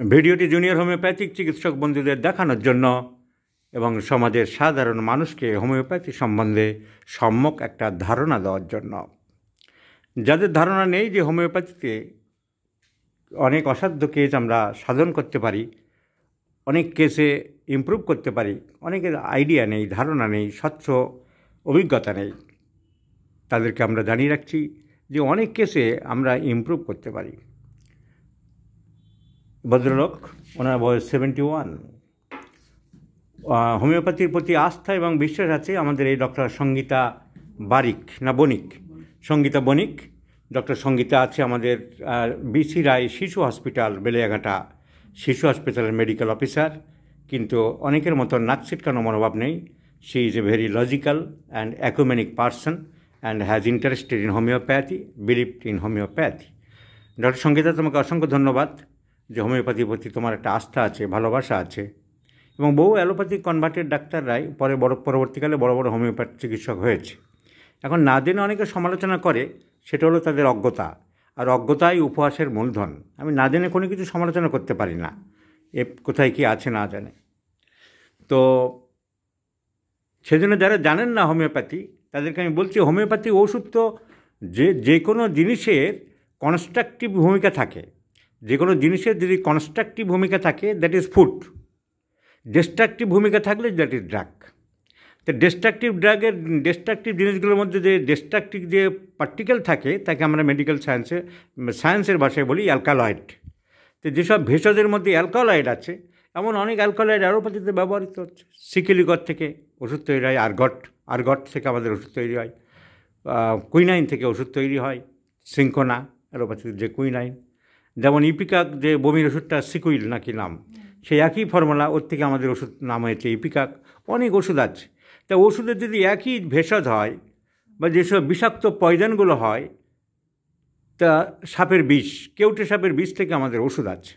ভিডিওটি junior homeopathic চিকিৎসক বন্ধুদের দেখানোর জন্য এবং সমাজের সাধারণ মানুষকে হোমিওপ্যাথি সম্বন্ধে সম্যক একটা ধারণা দেওয়ার জন্য। যাদের ধারণা নেই যে হোমিওপ্যাথিতে অনেক অসাধ্য কেস আমরা সাধন করতে পারি, অনেক কেসে ইমপ্রুভ করতে পারি, অনেকের আইডিয়া নেই, ধারণা নেই, স্বচ্ছ অভিজ্ঞতা নেই। তাদেরকে আমরা জানিয়ে রাখছি যে অনেক কেসে আমরা ইমপ্রুভ করতে পারি। ভদ্রলোক, ওনার বয়স সেভেন্টি ওয়ান হোমিওপ্যাথির প্রতি আস্থা এবং বিশ্বাস আছে আমাদের এই ডক্টর সঙ্গীতা বারিক, না বণিক? সঙ্গীতা বণিক, ডক্টর সঙ্গীতা আছে আমাদের বিসি রায় শিশু হসপিটাল, বেলিয়াঘাটা শিশু হসপিটালের মেডিকেল অফিসার। কিন্তু অনেকের মতো নাক ছিটকানো মনোভাব নেই। She is a very logical and acumenic person and has interested in homeopathy, believed in homeopathy. Doctor Sangeeta, তোমাকে অসংখ্য ধন্যবাদ। যে হোমিওপ্যাথির প্রতি তোমার একটা আস্থা আছে, ভালোবাসা আছে। এবং বহু অ্যালোপ্যাথিক কনভার্টেড ডাক্তাররাই পরে বড়, পরবর্তীকালে বড় বড় হোমিওপ্যাথি চিকিৎসক হয়েছে। এখন না জেনে অনেকে সমালোচনা করে, সেটা হলো তাদের অজ্ঞতা। আর অজ্ঞতাই উপহাসের মূলধন। আমি না জেনে কোনো কিছু সমালোচনা করতে পারি না। এ কোথায় কি আছে না জানে। তো সেজন্য যারা জানেন না হোমিওপ্যাথি, তাদেরকে আমি বলছি, হোমিওপ্যাথি ওষুধ তো যে যে কোনো জিনিসের কনস্ট্রাকটিভ ভূমিকা থাকে। যে কোনো জিনিসের যদি কনস্ট্রাকটিভ ভূমিকা থাকে দ্যাট ইজ ফুড ডিস্ট্রাকটিভ ভূমিকা থাকলে দ্যাট ইজ ড্রাগ তো ডিস্ট্রাকটিভ ড্রাগের ডিস্ট্রাকটিভ জিনিসগুলোর মধ্যে যে ডিস্ট্রাকটিভ যে পার্টিকেল থাকে, তাকে আমরা মেডিকেল সায়েন্সে সায়েন্সের ভাষায় বলি অ্যালকালয়েড তো যেসব ভেষজের মধ্যে অ্যালকালয়েড আছে, এমন অনেক অ্যালকালয়েড অ্যালোপ্যাথিতে ব্যবহৃত হচ্ছে। সিকিলিগট থেকে ওষুধ তৈরি হয় আরগট আরগট থেকে আমাদের ওষুধ তৈরি হয় কুইনাইন থেকে ওষুধ তৈরি হয়, সিঙ্কোনা অ্যালোপ্যাথিতে যে কুইনাইন যেমন ইপিকাক যে বমির ওষুধটা সিকুইল নাকি নাম, সেই একই ফর্মুলা, ওর থেকে আমাদের ওষুধ নাম হয়েছে ইপিকাক অনেক ওষুধ আছে। তা ওষুধের যদি একই ভেষজ হয় বা যেসব বিষাক্ত পয়জনগুলো হয়, তা সাপের বিষ, কেউটে সাপের বিষ থেকে আমাদের ওষুধ আছে।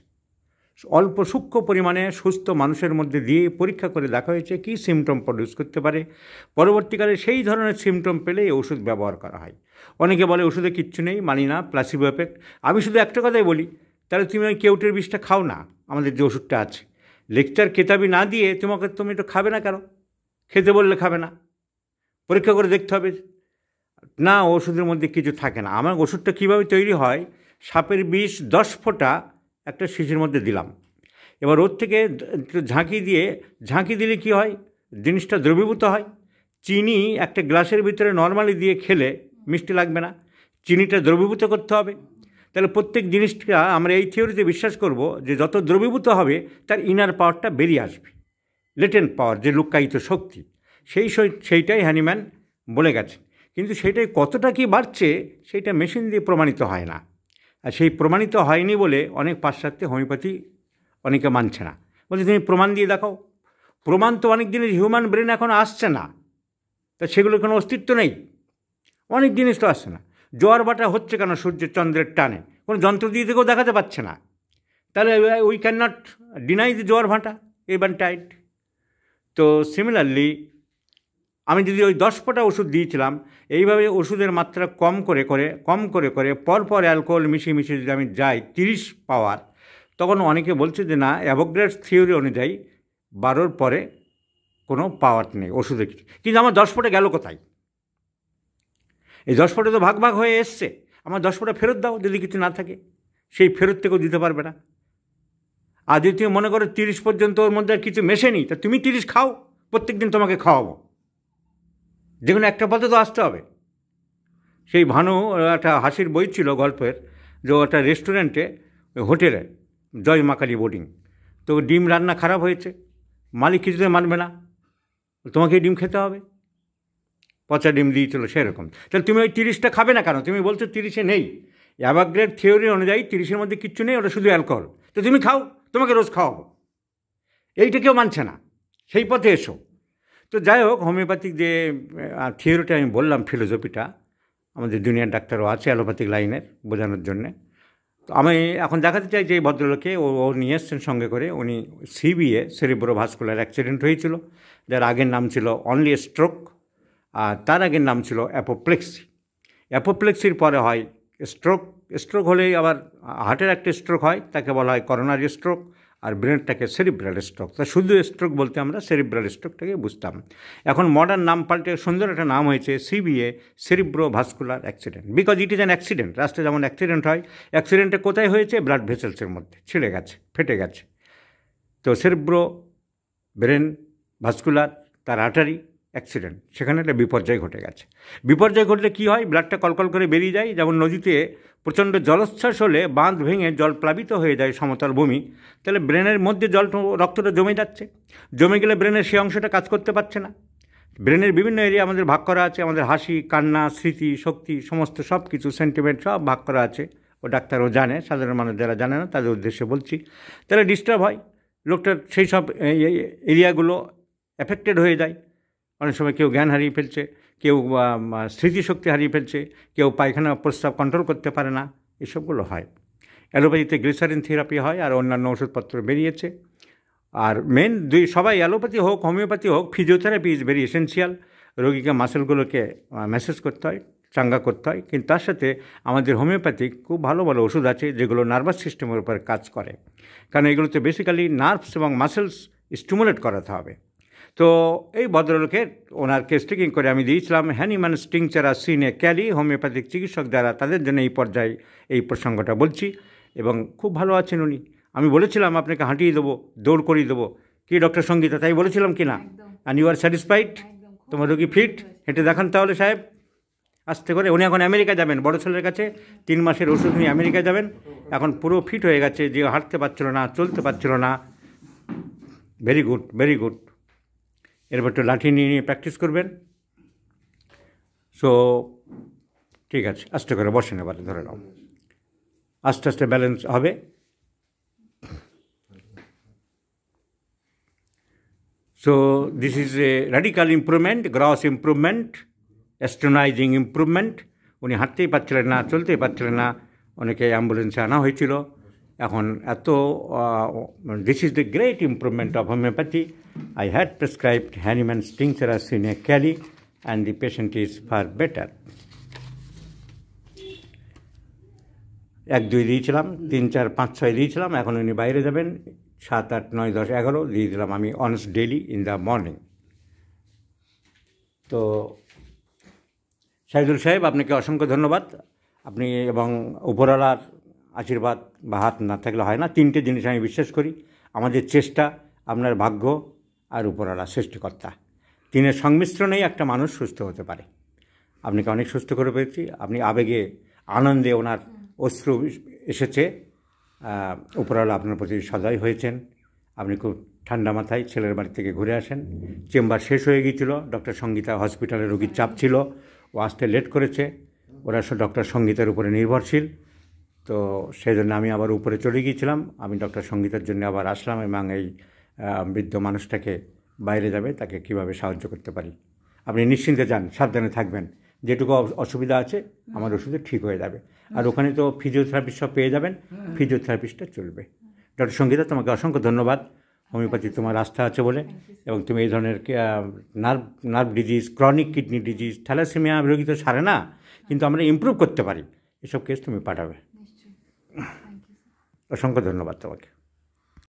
অল্প সূক্ষ্ম পরিমাণে সুস্থ মানুষের মধ্যে দিয়ে পরীক্ষা করে দেখা হয়েছে কী সিমটম প্রডিউস করতে পারে। পরবর্তীকালে সেই ধরনের সিমটম পেলে এই ওষুধ ব্যবহার করা হয়। অনেকে বলে ওষুধে কিচ্ছু নেই, মানি না প্লাসিবো এফেক্ট আমি শুধু একটা কথাই বলি, তাহলে তুমি ওই কেউটের বিষটা খাও না, আমাদের যে ওষুধটা আছে। লেকচার কেতাবি না দিয়ে তোমাকে তুমি একটু খাবে না কেন? খেতে বললে খাবে না। পরীক্ষা করে দেখতে হবে। না ওষুধের মধ্যে কিছু থাকে না। আমার ওষুধটা কীভাবে তৈরি হয়? সাপের বিষ দশ ফোঁটা একটা শিশির মধ্যে দিলাম। এবার ওর থেকে ঝাঁকি দিয়ে, ঝাঁকি দিলে কি হয়? জিনিসটা দ্রবীভূত হয়। চিনি একটা গ্লাসের ভিতরে নর্মালি দিয়ে খেলে মিষ্টি লাগবে না। চিনিটা দ্রবীভূত করতে হবে। তাহলে প্রত্যেক জিনিসটা আমরা এই থিওরিতে বিশ্বাস করব যে যত দ্রবীভূত হবে, তার ইনার পাওয়ারটা বেরিয়ে আসবে। লেটেন্ট পাওয়ার যে লুকায়িত শক্তি, সেই সেইটাই হ্যানিম্যান বলে গেছেন। কিন্তু সেটাই কতটা কি বাড়ছে, সেইটা মেশিন দিয়ে প্রমাণিত হয় না। আর সেই প্রমাণিত হয়নি বলে অনেক পাশ্চাত্যে হোমিওপ্যাথি অনেকে মানছে না। বলছে, তুমি প্রমাণ দিয়ে দেখাও। প্রমাণ তো অনেক জিনিস হিউম্যান ব্রেন এখন আসছে না। তা সেগুলোর কোনো অস্তিত্ব নেই। অনেক জিনিস তো আসছে না। জোয়ার বাটা হচ্ছে কেন সূর্যের চন্দ্রের টানে? কোনো যন্ত্র দিয়ে থেকেও দেখাতে পারছে না। তাহলে we can not deny the জোয়ার ভাঁটা এবার টাইট তো সিমিলারলি আমি যদি ওই দশ ফোঁটা ওষুধ দিয়েছিলাম, এইভাবে ওষুধের মাত্রা কম করে করে, কম করে করে পরপর অ্যালকোহল মিশিয়ে মিশিয়ে যদি আমি যাই তিরিশ পাওয়ার, তখন অনেকে বলছে যে না অ্যাভোগ্রেড থিওরি অনুযায়ী বারোর পরে কোনো পাওয়ার নেই ওষুধের কিছু। কিন্তু আমার দশ ফোঁটা গেল কোথায়? এই দশ ফোঁটা তো ভাগ ভাগ হয়ে এসছে। আমার দশ ফোঁটা ফেরত দাও যদি কিছু না থাকে। সেই ফেরত থেকেও দিতে পারবে না। আর যদি তুমি মনে করো তিরিশ পর্যন্ত ওর মধ্যে আর কিছু মেশেনি, তা তুমি তিরিশ খাও প্রত্যেক দিন তোমাকে খাওয়াবো। যে কোনো একটা পথে তো আসতে হবে। সেই ভানু একটা হাসির বই ছিল গল্পের, যে একটা রেস্টুরেন্টে হোটেলে, জয় মাকালি বোর্ডিং তো ডিম রান্না খারাপ হয়েছে, মালিক কিছুতে মানবে না, তোমাকে ডিম খেতে হবে। পচা ডিম দিয়েছিল সেরকম। তাহলে তুমি ওই তিরিশটা খাবে না কেন? তুমি বলছো তিরিশে নেই। অ্যাভাগ্রেড থিওরি অনুযায়ী তিরিশের মধ্যে কিচ্ছু নেই, ওটা শুধু অ্যালকোহল তো তুমি খাও, তোমাকে রোজ খাওয়াবো। এইটা কেউ মানছে না। সেই পথে এসো। তো যাই হোক, হোমিওপ্যাথিক যে থিওরিটা আমি বললাম ফিলোসফিটা, আমাদের জুনিয়র ডাক্তারও আছে অ্যালোপ্যাথিক লাইনের বোঝানোর জন্যে। তো আমি এখন দেখাতে চাই যে এই ভদ্রলোককে, ও ও নিয়ে এসছেন সঙ্গে করে, উনি সিবিএ সেরিব্রো ভাস্কুলার অ্যাক্সিডেন্ট হয়েছিল, যার আগের নাম ছিল অনলি স্ট্রোক, আর তার আগের নাম ছিল অ্যাপোপ্লেক্সি। অ্যাপোপ্লেক্সির পরে হয় স্ট্রোক স্ট্রোক হলেই আবার হার্টের একটা স্ট্রোক হয়, তাকে বলা হয় করোনারি স্ট্রোক আর ব্রেনটাকে সেরিব্রাল স্ট্রোক। তা শুধু স্ট্রোক বলতে আমরা সেরিব্রাল স্ট্রোকটাকে বুঝতাম। এখন মডার্ন নাম পাল্টে সুন্দর একটা নাম হয়েছে CVA cerebro vascular accident because it is an accident রাস্তায় যেমন অ্যাক্সিডেন্ট হয় অ্যাক্সিডেন্টে কোথায় হয়েছে? ব্লাড ভেসেলসের মধ্যে, ছিঁড়ে গেছে, ফেটে গেছে। তো সেরিব্রো ব্রেন ভাস্কুলার তার আটারি অ্যাক্সিডেন্ট সেখানে একটা বিপর্যয় ঘটে গেছে। বিপর্যয় ঘটলে কী হয়? ব্লাডটা কলকল করে বেরিয়ে যায়। যেমন নদীতে প্রচণ্ড জলোচ্ছ্বাস হলে বাঁধ ভেঙে জল প্লাবিত হয়ে যায় সমতল ভূমি। তাহলে ব্রেনের মধ্যে জল রক্তটা জমে যাচ্ছে। জমে গেলে ব্রেনের সেই অংশটা কাজ করতে পারছে না। ব্রেনের বিভিন্ন এরিয়া আমাদের ভাগ করা আছে। আমাদের হাসি, কান্না, স্মৃতি, শক্তি, সমস্ত সব কিছু সেন্টিমেন্ট সব ভাগ করা আছে। ও ডাক্তারও জানে। সাধারণ মানুষ যারা জানে না, তাদের উদ্দেশ্যে বলছি। তাহলে ডিস্টার্ব হয়। লোকটার সেই সব এরিয়াগুলো এফেক্টেড হয়ে যায়। অনেক সময় কেউ জ্ঞান হারিয়ে ফেলছে, কেউ স্মৃতিশক্তি হারিয়ে ফেলছে, কেউ পায়খানা প্রস্তাব কন্ট্রোল করতে পারে না, এসবগুলো হয়। অ্যালোপ্যাথিতে গ্লিসারিন থেরাপি হয় আর অন্যান্য ওষুধপত্র বেরিয়েছে। আর মেন দুই, সবাই অ্যালোপ্যাথি হোক হোমিওপ্যাথি হোক ফিজিওথেরাপি ইজ ভেরি এসেন্সিয়াল রোগীকে মাসেলগুলোকে ম্যাসেজ করতে হয়, চাঙ্গা করতে হয়, কিন্তু তার সাথে আমাদের হোমিওপ্যাথিক খুব ভালো ভালো ওষুধ আছে, যেগুলো নার্ভাস সিস্টেমের উপর কাজ করে। কারণ এগুলোতে বেসিক্যালি নার্ভস এবং মাসেলস স্টিমুলেট করাতে হবে। তো এই ভদ্রলোকের ওনার কেস্টিকিং করে আমি দিয়েছিলাম হ্যানিম্যান স্টিংচারা সিনে ক্যালি হোমিওপ্যাথিক চিকিৎসক দ্বারা তাদের জন্য এই পর্যায়ে এই প্রসঙ্গটা বলছি। এবং খুব ভালো আছেন উনি। আমি বলেছিলাম আপনাকে হাঁটিয়ে দেবো দৌড় করিয়ে দেবো। কি ডক্টর সঙ্গীতা তাই বলেছিলাম কি না? অ্যান্ড ইউ আর স্যাটিসফাইড তোমার রোগী ফিট হেঁটে দেখান তাহলে সাহেব। আসতে করে উনি এখন আমেরিকা যাবেন বড় ছেলের কাছে। তিন মাসের ওষুধ নিয়ে আমেরিকা যাবেন। এখন পুরো ফিট হয়ে গেছে যে হাঁটতে পারছিল না চলতে পারছিল না। ভেরি গুড ভেরি গুড এরপর একটু লাঠি নিয়ে নিয়ে প্র্যাকটিস করবেন। সো ঠিক আছে আস্তে করে বসেন এবারে ধরে নাও। আস্তে আস্তে ব্যালেন্স হবে। So this is a radical improvement, gross improvement, astonishing improvement. উনি হাঁটতেই পারছিলেন না চলতেই পারছিলেন না। অনেকে অ্যাম্বুলেন্সে আনা হয়েছিল। এখন এত this is the great improvement of homeopathy I had prescribed Hahnemann স্টিংসেরাস in a Kelly and the patient is far better এক, দুই দিয়েছিলাম, তিন, চার, পাঁচ, ছয় দিয়েছিলাম, এখন উনি বাইরে যাবেন। সাত, আট, নয়, দশ, এগারো দিয়ে দিলাম আমি once daily in the morning তো সাইদুল সাহেব, আপনাকে অসংখ্য ধন্যবাদ। আপনি এবং উপরওয়ালার আশীর্বাদ বা হাত না থাকলে হয় না। তিনটে জিনিস আমি বিশ্বাস করি। আমাদের চেষ্টা, আপনার ভাগ্য আর উপরওয়ালা, সৃষ্টিকর্তা। তিনের সংমিশ্রণেই একটা মানুষ সুস্থ হতে পারে। আপনাকে অনেক সুস্থ করে পেয়েছি আপনি আবেগে, আনন্দে ওনার অশ্রু এসেছে। উপরওয়ালা আপনার প্রতি সদয় হয়েছেন। আপনি খুব ঠান্ডা মাথায় ছেলের বাড়ি থেকে ঘুরে আসেন। চেম্বার শেষ হয়ে গিয়েছিল। ডক্টর সঙ্গীতা হসপিটালে রোগীর চাপ ছিল। ও আসতে লেট করেছে। ওরা ডক্টর সঙ্গীতার উপরে নির্ভরশীল। তো সেই জন্য আমি আবার উপরে চলে গিয়েছিলাম। আমি ডক্টর সঙ্গীতার জন্য আবার আসলাম এবং এই বৃদ্ধ মানুষটাকে বাইরে যাবে, তাকে কীভাবে সাহায্য করতে পারি। আপনি নিশ্চিন্তে যান, সাবধানে থাকবেন। যেটুকু অসুবিধা আছে, আমার ওষুধে ঠিক হয়ে যাবে। আর ওখানে তো ফিজিওথেরাপিস্ট সব পেয়ে যাবেন ফিজিওথেরাপিস্টটা চলবে। ডক্টর সঙ্গীতা, তোমাকে অসংখ্য ধন্যবাদ। হোমিওপ্যাথি তোমার আস্থা আছে বলে। এবং তুমি এই ধরনের nerve nerve disease chronic kidney disease thalassaemia রোগী তো সারে না, কিন্তু আমরা ইমপ্রুভ করতে পারি। এসব কেস তুমি পাঠাবে। অসংখ্য ধন্যবাদ তোমাকে।